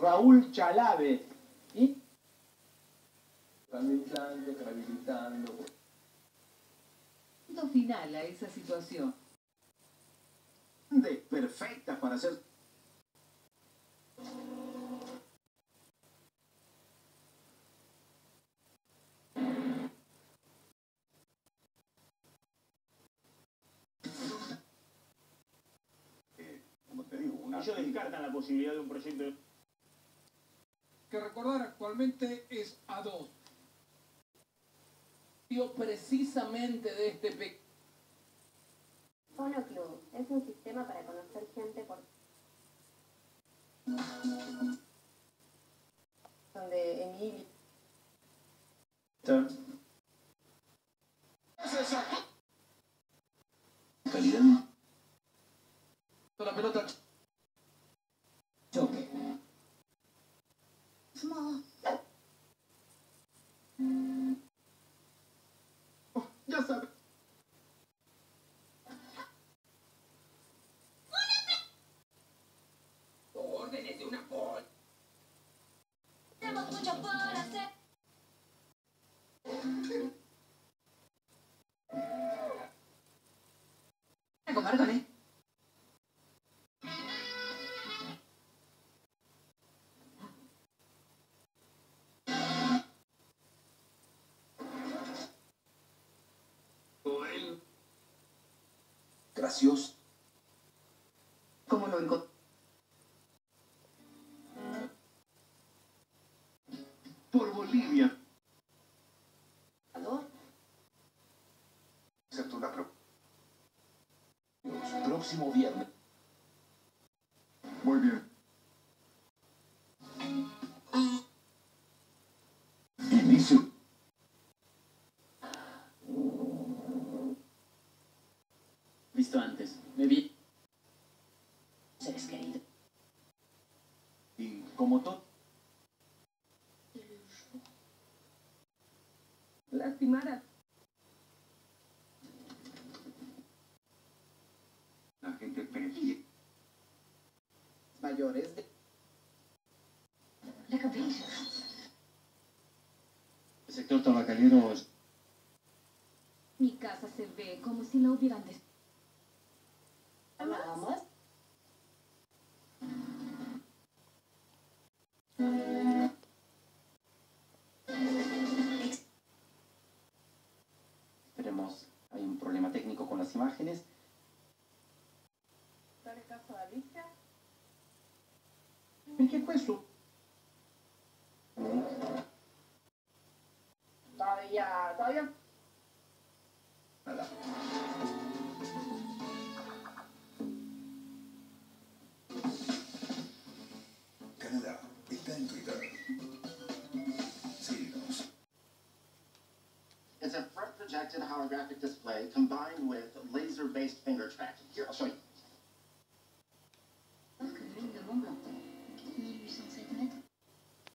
Raúl Chalave. Y rehabilitando, rehabilitando. Punto final a esa situación. De perfectas para hacer Eh, como te digo, una Ellos descartan la posibilidad de un proyecto de... que recordar actualmente es A2. Precisamente de este pequeño Fonoclub es un sistema para conocer gente por donde Emilio calidad. la pelota Choque. Yes, sir. Gracioso. ¿Cómo lo encontró? Por Bolivia. ¿Aló? Excepto una pro- Próximo viernes. Muy bien. Visto antes. Me vi. Seres queridos. Y como todo. Lastimar a La gente prefiere. Mayores de... La cabeza. El sector tabacalero es Mi casa se ve como si la hubieran des... Vamos. Esperemos, hay un problema técnico con las imágenes. ¿Dale caso a Alicia? Perché questo? Todavía, todavía. projected holographic display combined with laser-based finger tracking. Here, I'll show you.